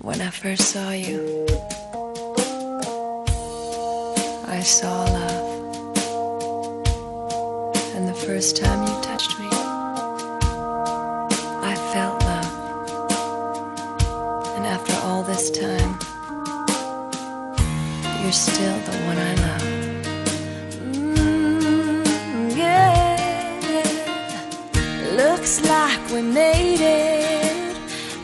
When I first saw you, I saw love. And the first time you touched me, I felt love. And after all this time, you're still the one I love. Mm, yeah. Looks like we made it.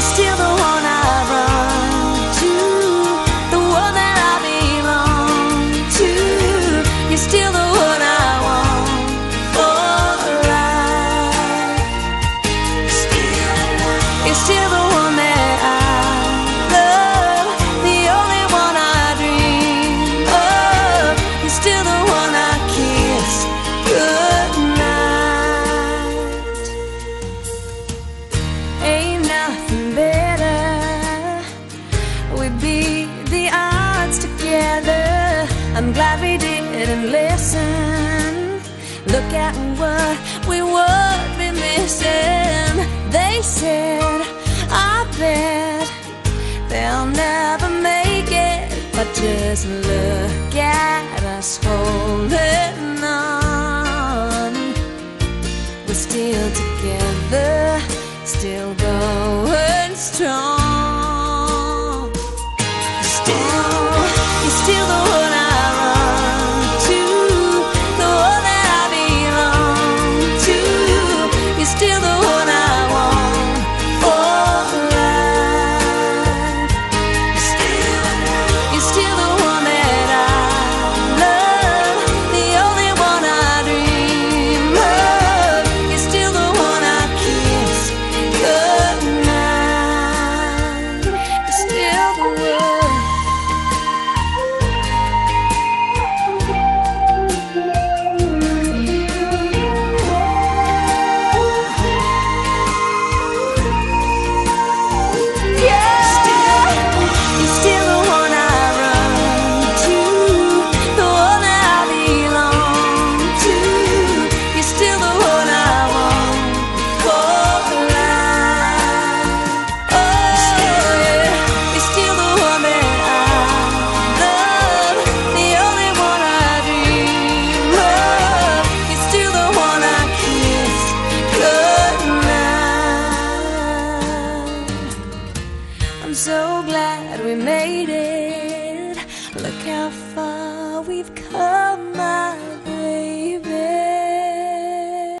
Still the I'm glad we didn't listen. Look at what we would be missing. They said, I bet they'll never make it. But just look at us holding on. We're still together, still going strong. how far we've come, my